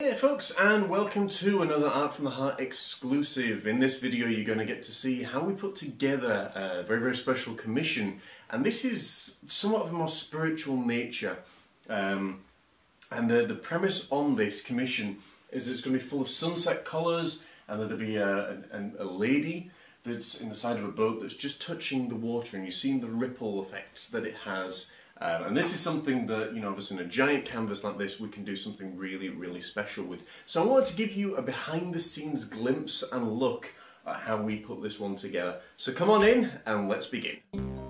Hey folks and welcome to another Art from the Heart exclusive. In this video you're going to get to see how we put together a very very special commission and this is somewhat of a more spiritual nature um, and the, the premise on this commission is it's going to be full of sunset colours and there'll be a, a, a lady that's in the side of a boat that's just touching the water and you're seeing the ripple effects that it has um, and this is something that, you know, obviously in a giant canvas like this, we can do something really, really special with. So I wanted to give you a behind the scenes glimpse and look at how we put this one together. So come on in and let's begin.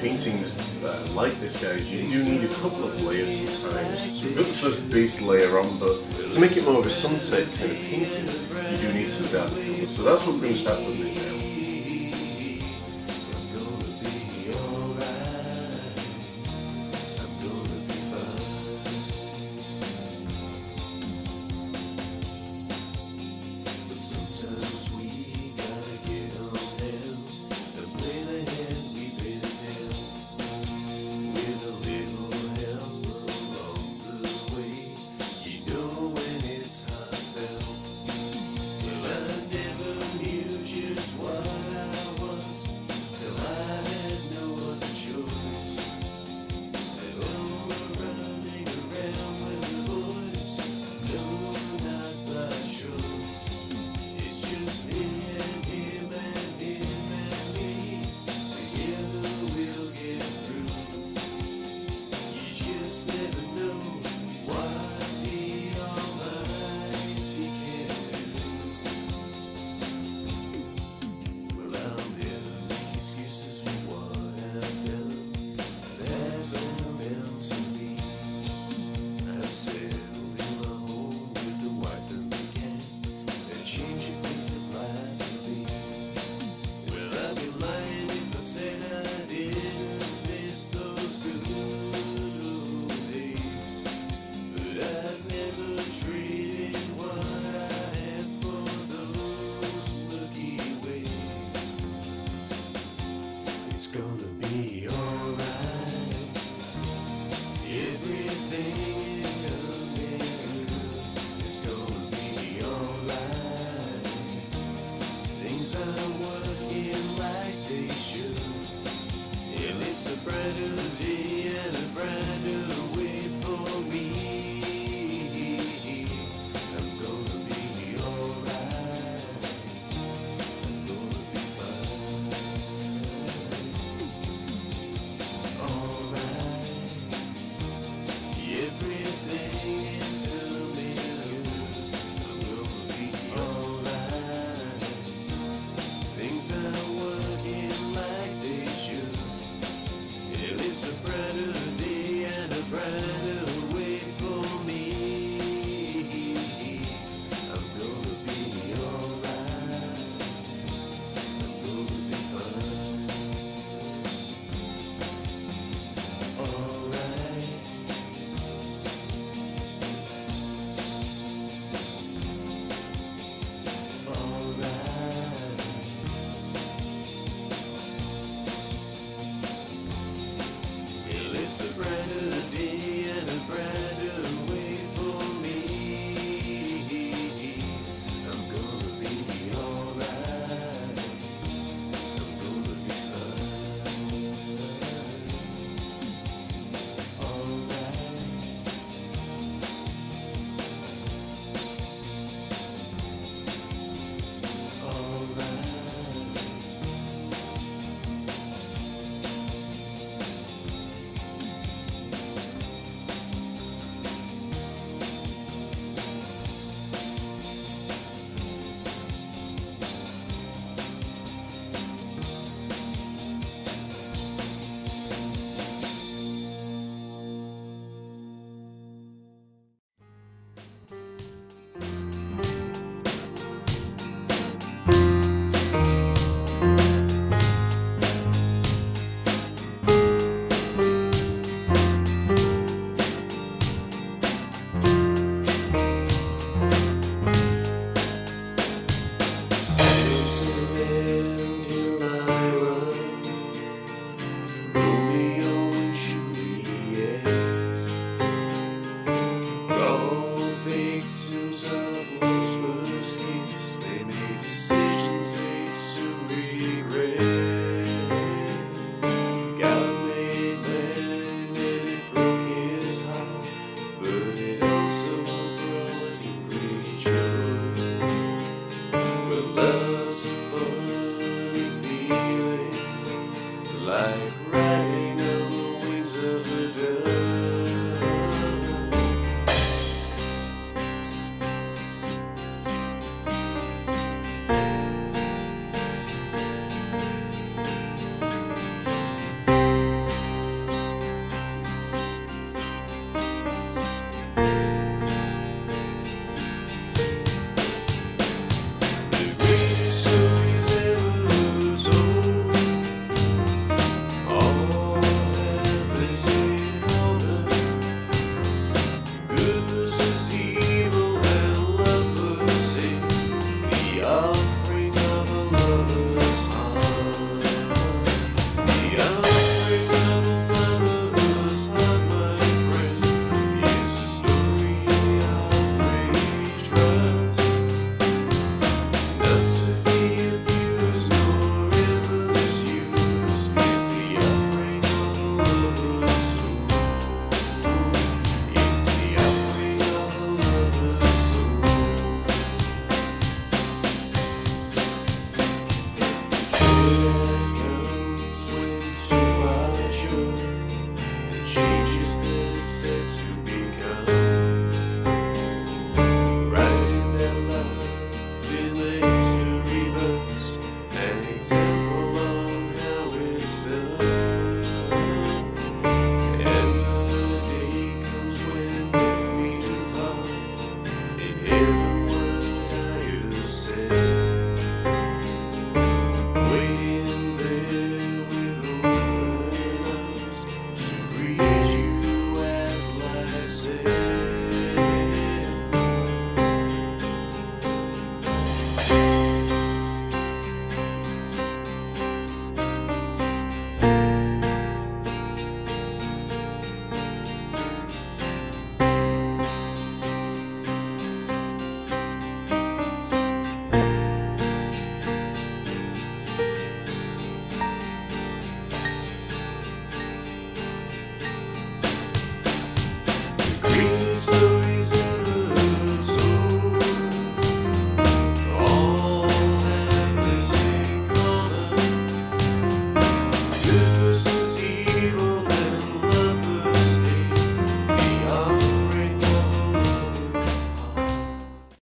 Paintings uh, like this, guys, you do need a couple of layers sometimes. So we've got the first base layer on, but to make it more of a sunset kind of painting, you do need some dark colours. So that's what we're going to start putting in now. the world.